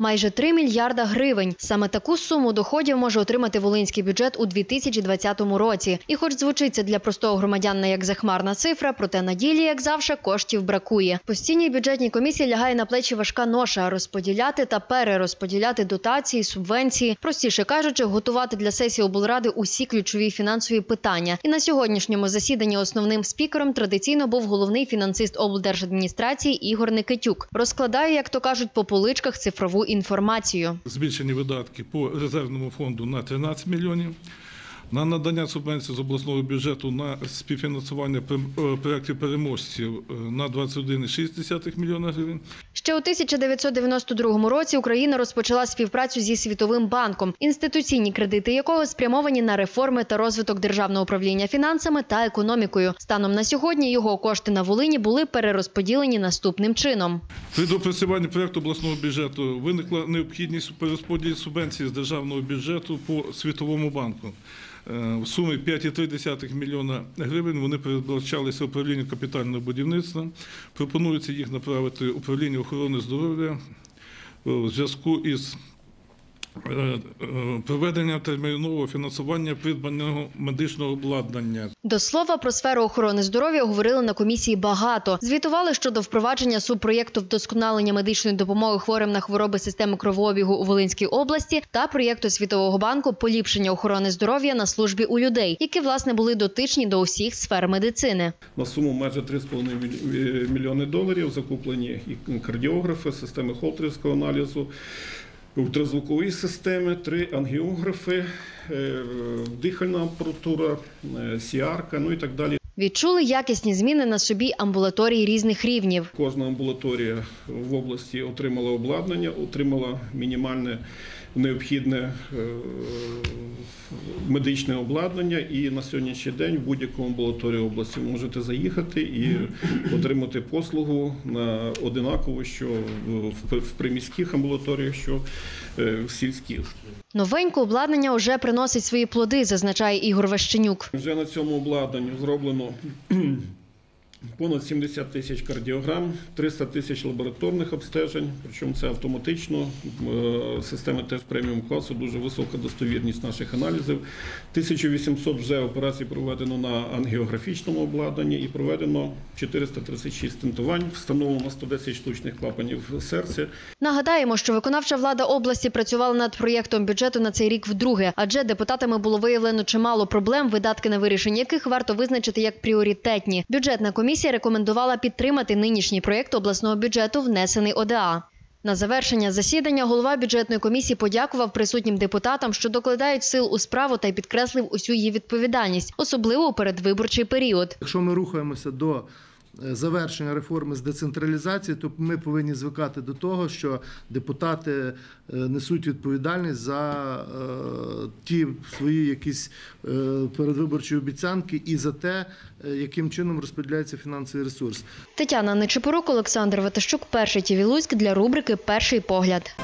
Майже 3 мільярда гривень. Саме таку суму доходів може отримати волинський бюджет у 2020 році. І хоч звучить це для простого громадянина як захмарна цифра, проте на ділі, як завжди, коштів бракує. Постійній бюджетній комісії лягає на плечі важка ноша розподіляти та перерозподіляти дотації, субвенції, простіше кажучи, готувати для сесії облради усі ключові фінансові питання. І на сьогоднішньому засіданні основним спікером традиційно був головний фінансист облдержадміністрації Ігор Никитюк. Розкладає, як то кажуть, по поличках цифрову інформацію. Збільшені видатки по резервному фонду на 13 мільйонів. На надання субвенції з обласного бюджету на співфінансування е, проєктів переможців е, на 21,6 мільйона гривень. Ще у 1992 році Україна розпочала співпрацю зі Світовим банком, інституційні кредити якого спрямовані на реформи та розвиток державного управління фінансами та економікою. Станом на сьогодні його кошти на Волині були перерозподілені наступним чином. При допрацюванні проєкту обласного бюджету виникла необхідність перерозподілу субвенції з державного бюджету по Світовому банку. Е, В сумі 5,3 мільйона гривень вони передбачалися управлінню капітального будівництва. Пропонується їх направити управлінню охорони здоров'я е, в зв'язку із е, е, термінового фінансування придбаного медичного обладнання. До слова про сферу охорони здоров'я говорили на комісії багато. Звітували щодо впровадження субпроєкту вдосконалення медичної допомоги хворим на хвороби системи кровообігу у Волинській області та проєкту Світового банку поліпшення охорони здоров'я на службі у людей, які власне були дотичні до усіх сфер медицини. На суму майже 3,5 міль- мільйони доларів закуплені і кардіографи, системи холтерівського аналізу, ультразвукові системи, три ангіографи, е, дихальна апаратура, е, сіарка, ну і так далі. Відчули якісні зміни на собі амбулаторії різних рівнів. Кожна амбулаторія в області отримала обладнання, отримала мінімальне необхідне е, медичне обладнання. І на сьогоднішній день в будь-яку амбулаторію області можете заїхати і отримати послугу на одинаково, що в, приміських амбулаторіях, що е, в сільських. Новеньке обладнання вже приносить свої плоди, зазначає Ігор Ващенюк. Вже на цьому обладнанні зроблено понад 70 тисяч кардіограм, 300 тисяч лабораторних обстежень, причому це автоматично. Е, Системи теж преміум класу, дуже висока достовірність наших аналізів. 1800 вже операцій проведено на ангіографічному обладнанні і проведено 436 стентувань, встановлено 110 штучних клапанів серця. Нагадаємо, що виконавча влада області працювала над проєктом бюджету на цей рік вдруге, адже депутатами було виявлено чимало проблем, видатки на вирішення яких варто визначити як пріоритетні. Бюджетна комісія рекомендувала підтримати нинішній проєкт обласного бюджету, внесений ОДА. На завершення засідання голова бюджетної комісії подякував присутнім депутатам, що докладають сил у справу та й підкреслив усю її відповідальність, особливо у передвиборчий період. Якщо ми рухаємося до завершення реформи з децентралізації, то ми повинні звикати до того, що депутати е, несуть відповідальність за е, ті свої якісь е, передвиборчі обіцянки і за те, е, яким чином розподіляється фінансовий ресурс. Тетяна Нечипорук, Олександр Ватащук, перший ТІВІ Луцьк для рубрики Перший погляд.